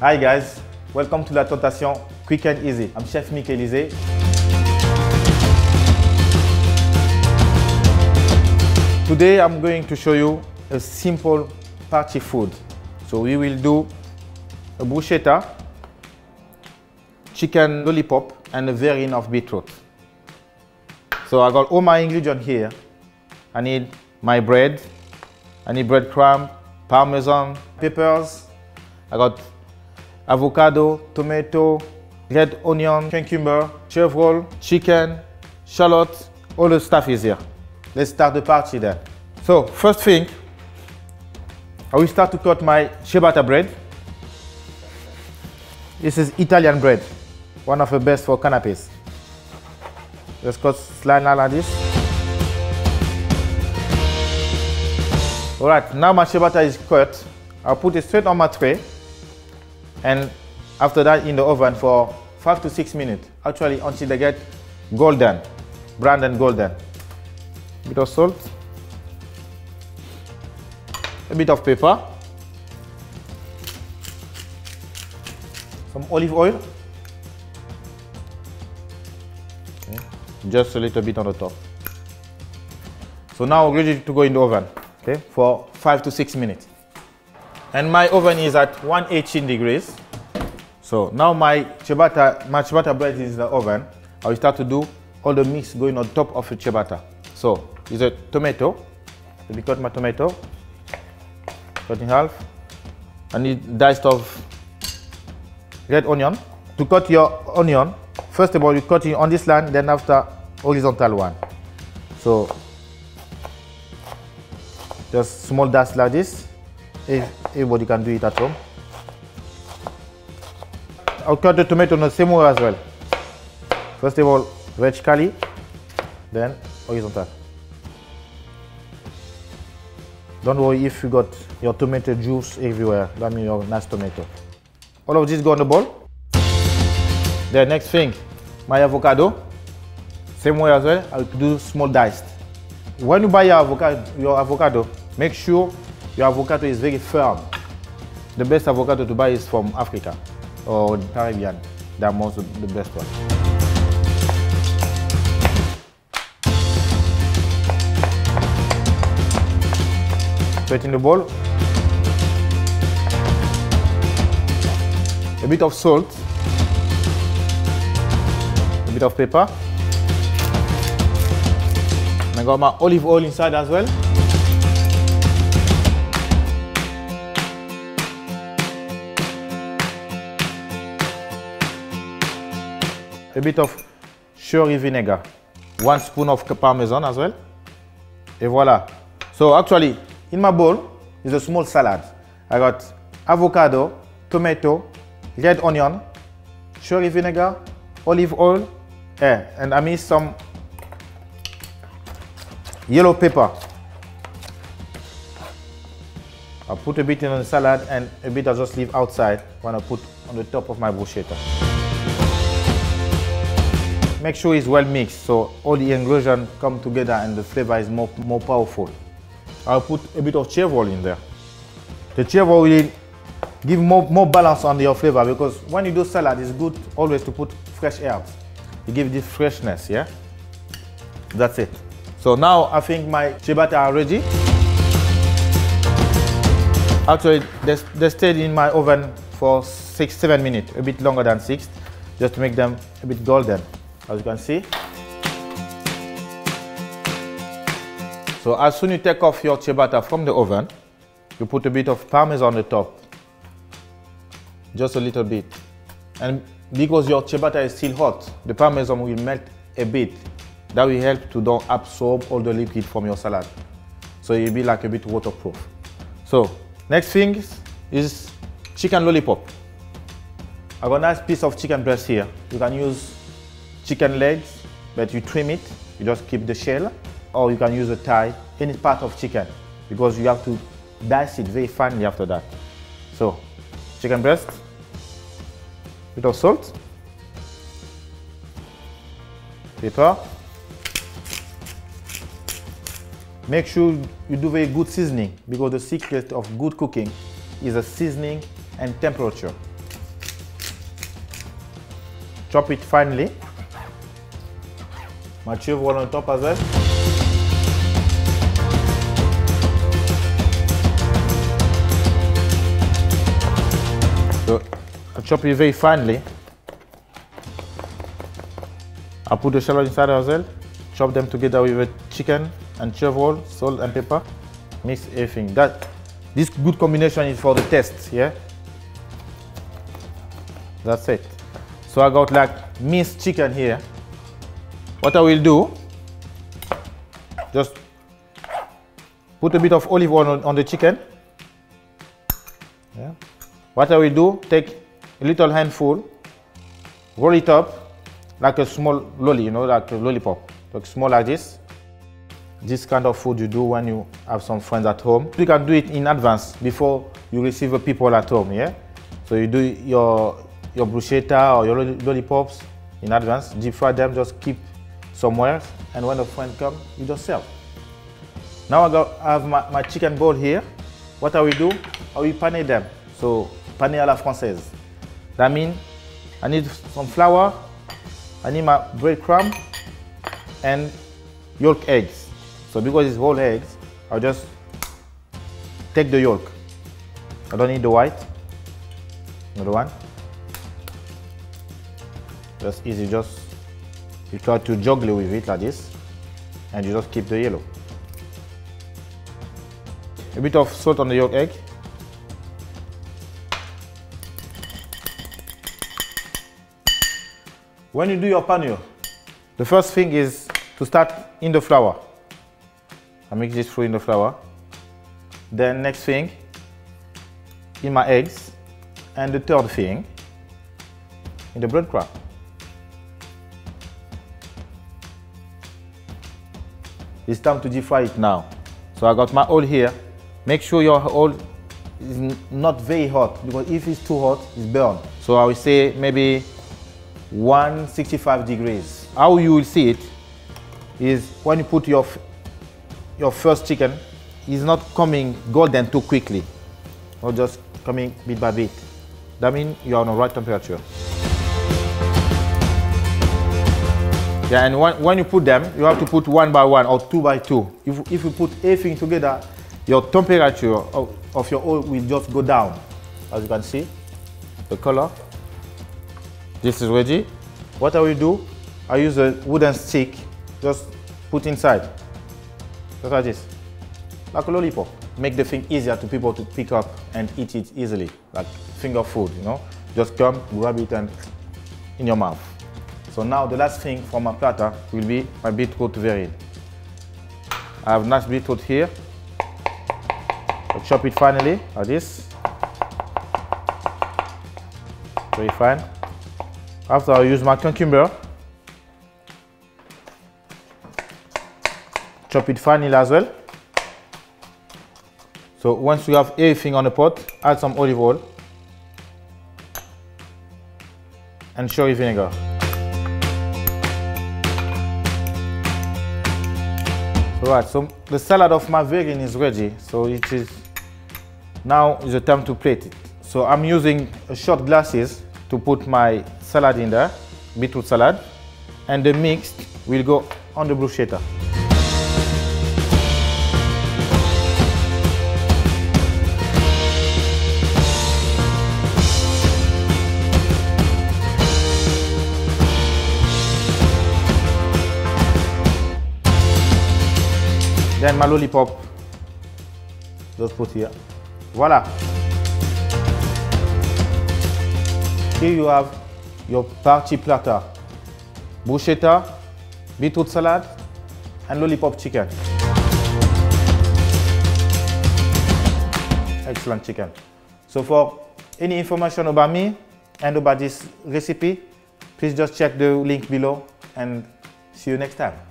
Hi guys, welcome to La Tentation Quick and Easy. I'm Chef Mick Elysée. Today I'm going to show you a simple party food. So we will do a bruschetta, chicken lollipop and a verrine of beetroot. So I got all my ingredients here. I need my bread, I need breadcrumb, parmesan, peppers. I got avocado, tomato, red onion, cucumber, chervil, chicken, shallot, all the stuff is here. Let's start the party then. So first thing, I will start to cut my ciabatta bread. This is Italian bread, one of the best for canapes. Let's cut slice like this. All right, now my ciabatta is cut. I'll put it straight on my tray and after that in the oven for five to six minutes. Actually until they get golden, brown and golden. A bit of salt, a bit of pepper, some olive oil, just a little bit on the top. So now we're ready to go in the oven, okay, for five to six minutes. And my oven is at 118 degrees. So now my ciabatta, my ciabatta bread is in the oven. I will start to do all the mix going on top of the ciabatta. So is a tomato. Let me cut my tomato. Cut in half. I need diced of red onion. To cut your onion, first of all you cut it on this line, then after horizontal one. So just small dash like this. Everybody can do it at home. I'll cut the tomato in the same way as well. First of all, vertically, then horizontal. Don't worry if you got your tomato juice everywhere. That means your nice tomato. All of this go on the bowl. The next thing, my avocado. Same way as well, I'll do small diced. When you buy your avocado, your avocado, make sure your avocado is very firm. The best avocado to buy is from Africa or Caribbean. They are most the best one. Put in the bowl. A bit of salt. A bit of pepper. I got my olive oil inside as well. A bit of sherry vinegar, one spoon of parmesan as well. Et voila. So actually, in my bowl is a small salad. I got avocado, tomato, red onion, sherry vinegar, olive oil, eh, and I mix some yellow pepper. I put a bit in the salad and a bit I just leave outside when I put on the top of my bruschetta. Make sure it's well mixed so all the ingredients come together and the flavor is more, more powerful. I'll put a bit of chervil in there. The chervil will give more, more balance on your flavor because when you do salad, it's good always to put fresh herbs. You give this freshness, yeah? That's it. So now I think my ciabatta are ready. Actually, they, they stayed in my oven for six, seven minutes, a bit longer than six, just to make them a bit golden as you can see. So as soon you take off your ciabatta from the oven, you put a bit of parmesan on the top, just a little bit. And because your ciabatta is still hot, the parmesan will melt a bit. That will help to don't absorb all the liquid from your salad. So it will be like a bit waterproof. So next thing is chicken lollipop. I got a nice piece of chicken breast here. You can use chicken legs, but you trim it, you just keep the shell, or you can use a thigh, any part of chicken, because you have to dice it very finely after that. So, chicken breast, bit of salt, pepper. Make sure you do very good seasoning because the secret of good cooking is a seasoning and temperature. chop it finely. My chervil on top as well. So I chop it very finely. I put the shallot inside as well. Chop them together with the chicken and chervil, salt and pepper. Mix everything. That this good combination is for the test, yeah. That's it. So I got like minced chicken here. What I will do, just put a bit of olive oil on, on the chicken. Yeah. What I will do, take a little handful, roll it up like a small lolly, you know, like a lollipop, like small like this. This kind of food you do when you have some friends at home. You can do it in advance before you receive the people at home, yeah? So you do your, your bruschetta or your lollipops in advance, deep fry them, just keep somewhere, and when a friend come, you just serve. Now I, got, I have my, my chicken bowl here. What I will do, oh, I will pane them. So, pane à la française. That means I need some flour, I need my breadcrumb, and yolk eggs. So because it's whole eggs, I'll just take the yolk. I don't need the white. Another one. Just easy, just you try to juggle with it like this, and you just keep the yellow. A bit of salt on the yolk egg. When you do your panure, the first thing is to start in the flour. I mix this through in the flour. Then next thing, in my eggs. And the third thing, in the breadcrumb. It's time to deep fry it now. So I got my oil here. Make sure your oil is not very hot because if it's too hot, it's burned. So I will say maybe 165 degrees. How you will see it is when you put your your first chicken is not coming golden too quickly or just coming bit by bit. That means you are on the right temperature. Yeah, and when, when you put them, you have to put one by one or two by two. If, if you put everything together, your temperature of, of your oil will just go down. As you can see, the color. This is ready. What I will do, I use a wooden stick, just put inside. Just like this, like a lollipop. Make the thing easier to people to pick up and eat it easily, like finger food, you know. Just come, grab it and in your mouth. So now the last thing for my platter will be my beetroot verrine. I have nice beetroot here. I chop it finely like this. Very fine. After I use my cucumber. Chop it finely as well. So once you have everything on the pot, add some olive oil and sherry vinegar. Right, so the salad of my vegan is ready. So it is now is the time to plate it. So I'm using short glasses to put my salad in there, beetroot salad, and the mixed will go on the bruschetta. Then my lollipop, just put here. Voila. Here you have your party platter. Bruschetta, beetroot salad, and lollipop chicken. Excellent chicken. So for any information about me and about this recipe, please just check the link below and see you next time.